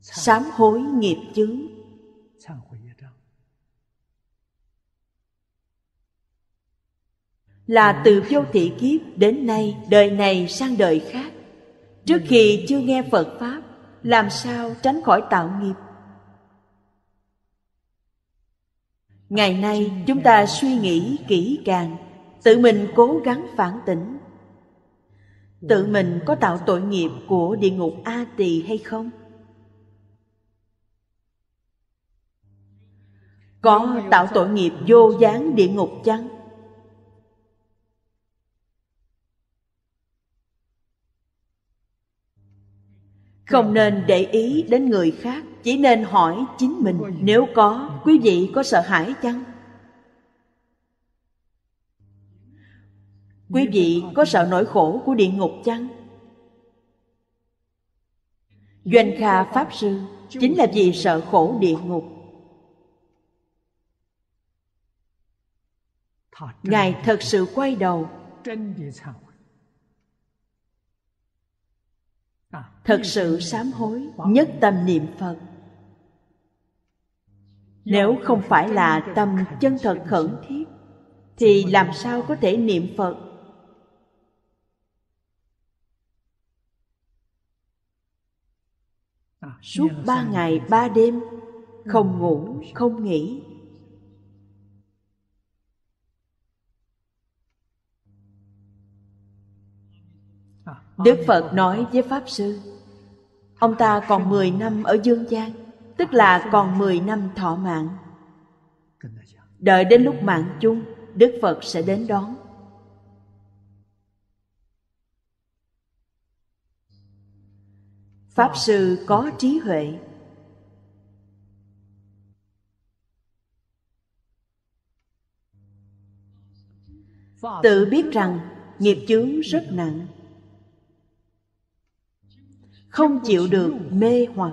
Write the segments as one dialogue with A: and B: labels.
A: sám hối nghiệp chướng. Là từ vô thị kiếp đến nay, đời này sang đời khác. Trước khi chưa nghe phật pháp, làm sao tránh khỏi tạo nghiệp? Ngày nay, chúng ta suy nghĩ kỹ càng, tự mình cố gắng phản tỉnh. Tự mình có tạo tội nghiệp của địa ngục a tỳ hay không? Có tạo tội nghiệp vô gián địa ngục chăng? Không nên để ý đến người khác, chỉ nên hỏi chính mình, nếu có, quý vị có sợ hãi chăng? Quý vị có sợ nỗi khổ của địa ngục chăng? Doanh kha pháp sư, chính là vì sợ khổ địa ngục. ngài thật sự quay đầu. Thật sự sám hối nhất tâm niệm phật. Nếu không phải là tâm chân thật khẩn thiết thì làm sao có thể niệm phật? Suốt ba ngày ba đêm không ngủ không nghỉ.
B: Ờ,
A: Đức Phật nói với Pháp Sư Ông ta còn 10 năm ở dương gian Tức là còn 10 năm thọ mạng. Đợi đến lúc mạng chung Đức Phật sẽ đến đón. Pháp Sư có trí huệ. Tự biết rằng nghiệp chướng rất nặng không chịu được mê hoặc.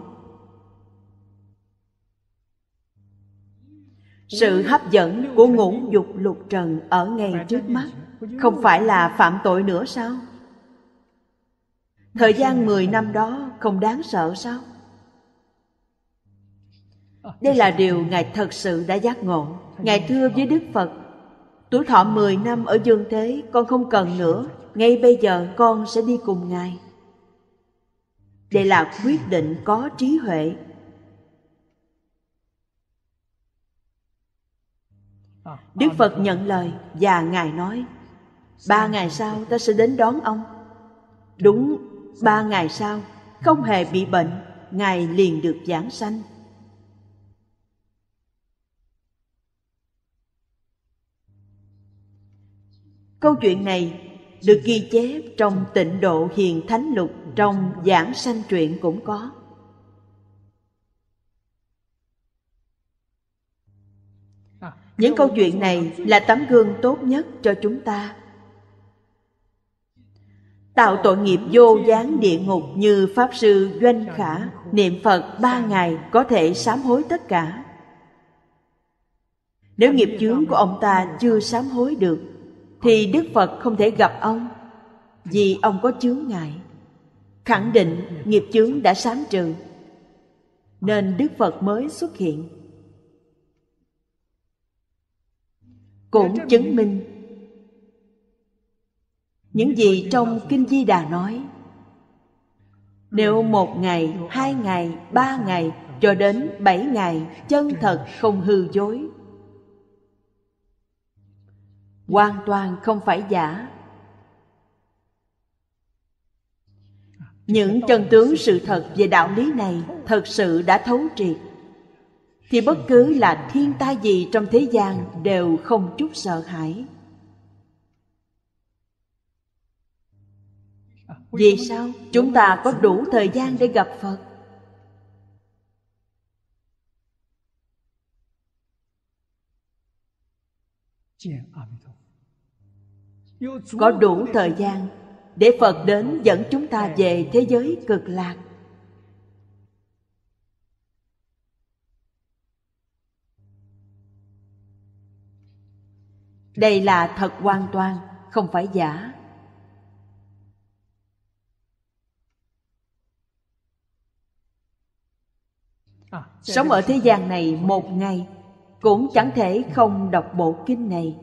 A: Sự hấp dẫn của ngũ dục lục trần ở ngay trước mắt không phải là phạm tội nữa sao? Thời gian 10 năm đó không đáng sợ sao? Đây là điều ngài thật sự đã giác ngộ. Ngài thưa với đức phật, tuổi thọ 10 năm ở dương thế, con không cần nữa, ngay bây giờ con sẽ đi cùng ngài đây là quyết định có trí huệ. Đức phật nhận lời và ngài nói, ba ngày sau ta sẽ đến đón ông. Đúng, ba ngày sau, không hề bị bệnh, ngài liền được giảng sanh. Câu chuyện này được ghi chép trong tịnh độ hiền thánh lục, trong giảng sanh truyện cũng có. Những câu chuyện này là tấm gương tốt nhất cho chúng ta. Tạo tội nghiệp vô gián địa ngục như pháp sư doanh khả, niệm phật ba ngày có thể sám hối tất cả. Nếu nghiệp chướng của ông ta chưa sám hối được thì đức phật không thể gặp ông, vì ông có chướng ngại. Khẳng định nghiệp chướng đã sám trừ, nên đức phật mới xuất hiện. Cũng chứng minh, những gì trong kinh di đà nói, nếu một ngày, hai ngày, ba ngày, cho đến bảy ngày, chân thật không hư dối hoàn toàn không phải giả. Những chân tướng sự thật về đạo lý này thật sự đã thấu triệt. Thì bất cứ là thiên tai gì trong thế gian đều không chút sợ hãi. Vì sao? Chúng ta có đủ thời gian để gặp phật. có đủ thời gian để phật đến dẫn chúng ta về thế giới cực lạc. Đây là thật hoàn toàn không phải giả. Sống ở thế gian này một ngày cũng chẳng thể không đọc bộ kinh này.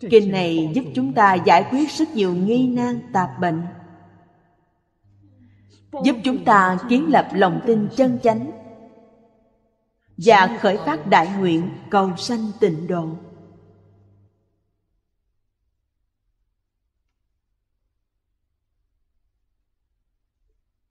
A: Kinh này giúp chúng ta giải quyết rất nhiều nghi nan tạp bệnh. Giúp chúng ta kiến lập lòng tin chân chánh và khởi phát đại nguyện cầu sanh tịnh độ.